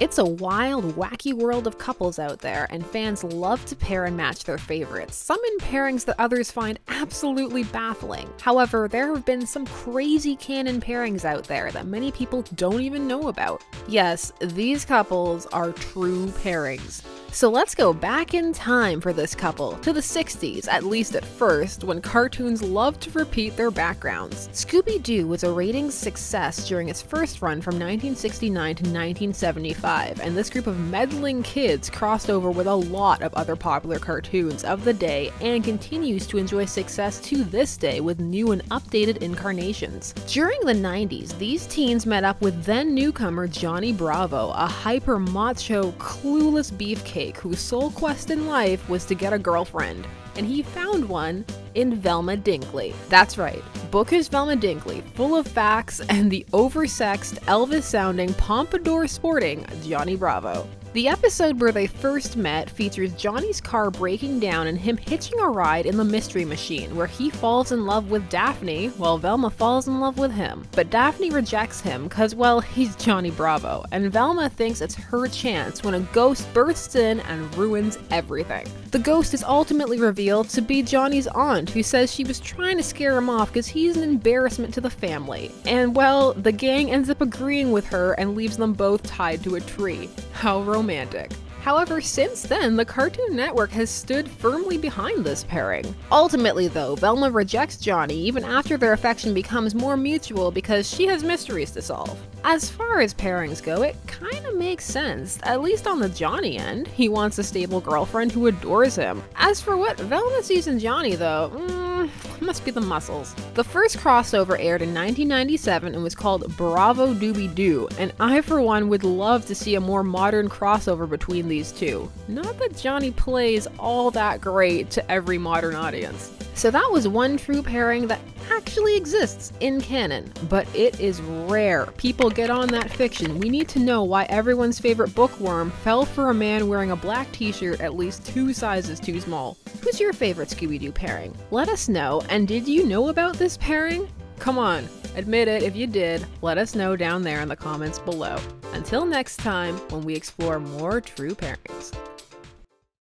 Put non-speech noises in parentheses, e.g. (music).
It's a wild, wacky world of couples out there, and fans love to pair and match their favorites, some in pairings that others find absolutely baffling. However, there have been some crazy canon pairings out there that many people don't even know about. Yes, these couples are true pairings. So let's go back in time for this couple, to the 60s, at least at first, when cartoons loved to repeat their backgrounds. Scooby Doo was a ratings success during its first run from 1969 to 1975, and this group of meddling kids crossed over with a lot of other popular cartoons of the day and continues to enjoy success to this day with new and updated incarnations. During the 90s, these teens met up with then newcomer Johnny Bravo, a hyper macho, clueless beefcake whose sole quest in life was to get a girlfriend. And he found one in Velma Dinkley. That's right, Booker's Velma Dinkley, full of facts and the oversexed, Elvis sounding, pompadour sporting Johnny Bravo. The episode where they first met features Johnny's car breaking down and him hitching a ride in the Mystery Machine, where he falls in love with Daphne while Velma falls in love with him. But Daphne rejects him because, well, (laughs) he's Johnny Bravo, and Velma thinks it's her chance when a ghost bursts in and ruins everything. The ghost is ultimately revealed to be Johnny's aunt, who says she was trying to scare him off because he's an embarrassment to the family. And, well, the gang ends up agreeing with her and leaves them both tied to a tree. How romantic. However, since then, the Cartoon Network has stood firmly behind this pairing. Ultimately, though, Velma rejects Johnny even after their affection becomes more mutual because she has mysteries to solve. As far as pairings go, it kinda makes sense, at least on the Johnny end. He wants a stable girlfriend who adores him. As for what Velma sees in Johnny, though, mm, must be the muscles. The first crossover aired in 1997 and was called Bravo Dooby-Doo, and I, for one, would love to see a more modern crossover between these two. Not that Johnny plays all that great to every modern audience. So that was one true pairing that actually exists in canon, but it is rare. People get on that fiction. We need to know why everyone's favorite bookworm fell for a man wearing a black t-shirt at least two sizes too small. Who's your favorite Scooby-Doo pairing? Let us know, and did you know about this pairing? Come on, admit it if you did. Let us know down there in the comments below. Until next time, when we explore more true pairings.